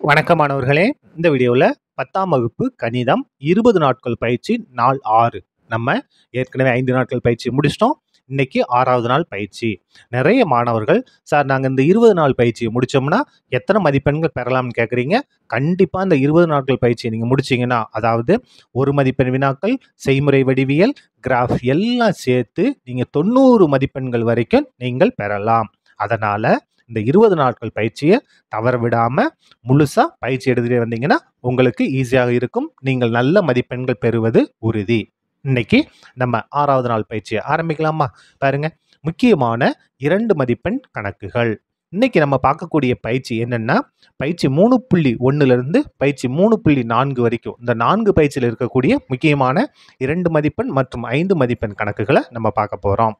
வணக்கம் மாணவர்களே இந்த வீடியோவில் பத்தாம் வகுப்பு கணிதம் இருபது நாட்கள் பயிற்சி நாள் ஆறு. நம்ம ஏற்கனவே ஐந்து நாட்கள் பயிற்சி முடிச்சிட்டோம். இன்னைக்கு ஆறாவது நாள் பயிற்சி. நிறைய மாணவர்கள் சார் நாங்கள் இந்த இருபது நாள் பயிற்சியை முடித்தோம்னா எத்தனை மதிப்பெண்கள் பெறலாம்னு கேட்குறீங்க கண்டிப்பாக இந்த இருபது நாட்கள் பயிற்சியை நீங்கள் முடிச்சீங்கன்னா அதாவது ஒரு மதிப்பெண் வினாக்கள் செய்முறை வடிவியல் கிராஃப் எல்லாம் சேர்த்து நீங்கள் தொண்ணூறு மதிப்பெண்கள் வரைக்கும் நீங்கள் பெறலாம். அதனால் இந்த இருபது நாட்கள் பயிற்சியை தவற விடாமல் முழுசாக பயிற்சி எடுத்துகிட்டே வந்தீங்கன்னா உங்களுக்கு ஈஸியாக இருக்கும். நீங்கள் நல்ல மதிப்பெண்கள் பெறுவது உறுதி. இன்னைக்கு நம்ம ஆறாவது நாள் பயிற்சியை ஆரம்பிக்கலாமா? பாருங்க. முக்கியமான இரண்டு மதிப்பெண் கணக்குகள். இன்றைக்கி நம்ம பார்க்கக்கூடிய பயிற்சி என்னென்னா பயிற்சி மூணு புள்ளி ஒன்றுலேருந்து பயிற்சி மூணு புள்ளி நான்கு வரைக்கும். இந்த நான்கு பயிற்சியில் இருக்கக்கூடிய முக்கியமான இரண்டு மதிப்பெண் மற்றும் ஐந்து மதிப்பெண் கணக்குகளை நம்ம பார்க்க போகிறோம்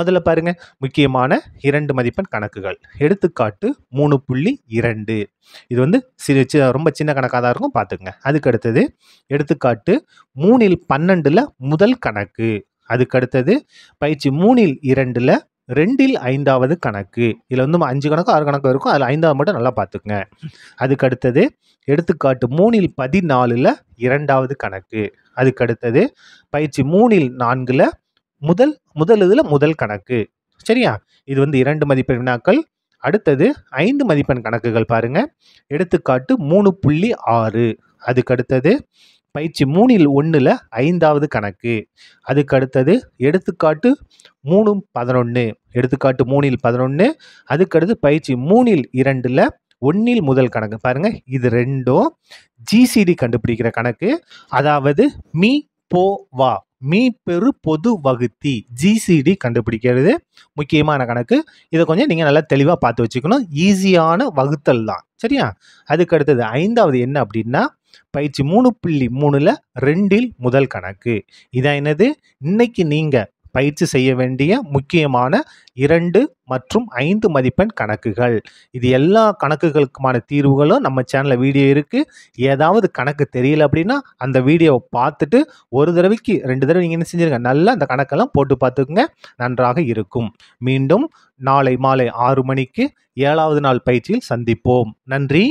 முதல்ல பாருங்கள் முக்கியமான இரண்டு மதிப்பெண் கணக்குகள். எடுத்துக்காட்டு மூணு புள்ளி இரண்டு. இது வந்து சிறு சி- ரொம்ப சின்ன கணக்காக தான் இருக்கும் பார்த்துக்குங்க. அதுக்கு அடுத்தது எடுத்துக்காட்டு மூணில் பன்னெண்டில் முதல் கணக்கு. அதுக்கு அடுத்தது பயிற்சி மூணில் இரண்டில் ரெண்டில் ஐந்தாவது கணக்கு. இதில் வந்து அஞ்சு கணக்கு ஆறு கணக்கு இருக்கும் அதில் ஐந்தாவது மட்டும் நல்லா பார்த்துக்குங்க. அதுக்கு அடுத்தது எடுத்துக்காட்டு மூணில் பதினாலில் இரண்டாவது கணக்கு. அதுக்கு அடுத்தது பயிற்சி மூணில் நான்கில் முதல் முதல் இதில் முதல் கணக்கு. சரியா? இது வந்து இரண்டு மதிப்பெண் வினாக்கள். அடுத்தது ஐந்து மதிப்பெண் கணக்குகள் பாருங்க. எடுத்துக்காட்டு மூணு புள்ளி ஆறு. அதுக்கு அடுத்தது பயிற்சி மூணில் ஒன்றில் ஐந்தாவது கணக்கு. அதுக்கு அடுத்தது எடுத்துக்காட்டு மூணு பதினொன்று எடுத்துக்காட்டு மூணில் பதினொன்று அதுக்கடுத்து பயிற்சி மூணில் இரண்டில் ஒன்றில் முதல் கணக்கு. பாருங்கள் இது ரெண்டும் ஜிசிடி கண்டுபிடிக்கிற கணக்கு. அதாவது மீ போ வா. மீ பெரு பொது வகுத்தி ஜிசிடி கண்டுபிடிக்கிறது முக்கியமான கணக்கு. இதை கொஞ்சம் நீங்கள் நல்லா தெளிவாக பார்த்து வச்சுக்கணும். ஈஸியான வகுத்தல் தான். சரியா? அதுக்கு அடுத்தது ஐந்தாவது என்ன அப்படின்னா பயிற்சி மூணு புள்ளி மூணில் ரெண்டில் முதல் கணக்கு. இதான் என்னது? இன்னைக்கு நீங்கள் பயிற்சி செய்ய வேண்டிய முக்கியமான இரண்டு மற்றும் ஐந்து மதிப்பெண் கணக்குகள். இது எல்லா கணக்குகளுக்குமான தீர்வுகளும் நம்ம சேனலில் வீடியோ இருக்குது ஏதாவது கணக்கு தெரியல அப்படின்னா அந்த வீடியோவை பார்த்துட்டு ஒரு தடவைக்கு ரெண்டு தடவை நீங்கள் என்ன செஞ்சிருங்க? நல்லா அந்த கணக்கெல்லாம் போட்டு பார்த்துக்குங்க. நன்றாக இருக்கும். மீண்டும் நாளை மாலை ஆறு மணிக்கு ஏழாவது நாள் பயிற்சியில் சந்திப்போம். நன்றி.